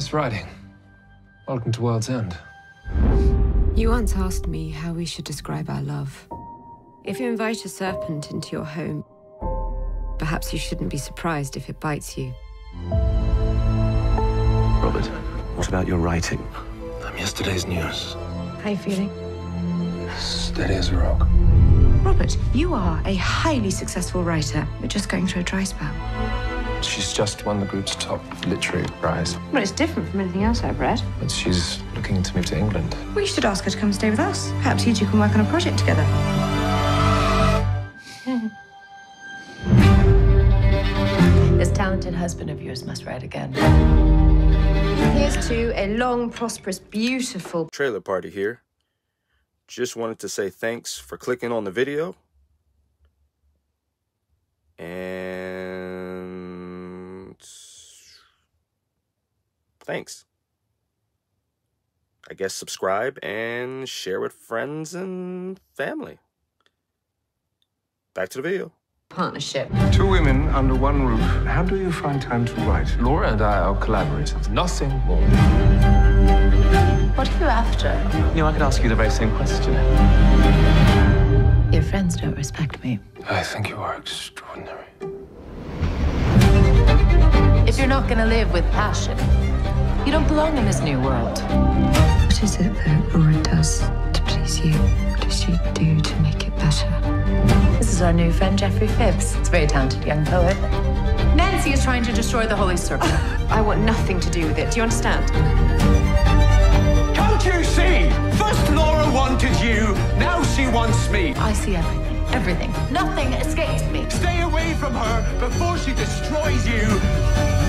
Miss Riding. Welcome to World's End. You once asked me how we should describe our love. If you invite a serpent into your home, perhaps you shouldn't be surprised if it bites you. Robert, what about your writing? I'm yesterday's news. How are you feeling? Steady as a rock. Robert, you are a highly successful writer. You're just going through a dry spell. She's just won the group's top literary prize. Well, it's different from anything else I've read. But she's looking to move to England. We should ask her to come stay with us. Perhaps you two can work on a project together. This talented husband of yours must write again. Here's to a long, prosperous, beautiful. Trailer Party here. Just wanted to say thanks for clicking on the video. And thanks. I guess subscribe and share with friends and family. Back to the video. Partnership. Two women under one roof. How do you find time to write? Laura and I are collaborators. Nothing more. What are you after? You know, I could ask you the very same question. Your friends don't respect me. I think you are extraordinary. If you're not gonna live with passion, you don't belong in this new world. What is it that Laura does to please you? What does she do to make it better? This is our new friend Geoffrey Phibbs. He's a very talented young poet. Nancy is trying to destroy the Holy Circle. I want nothing to do with it. Do you understand? Can't you see? First Laura wanted you, now she wants me. I see everything. Everything. Nothing escapes me. Stay away from her before she destroys you.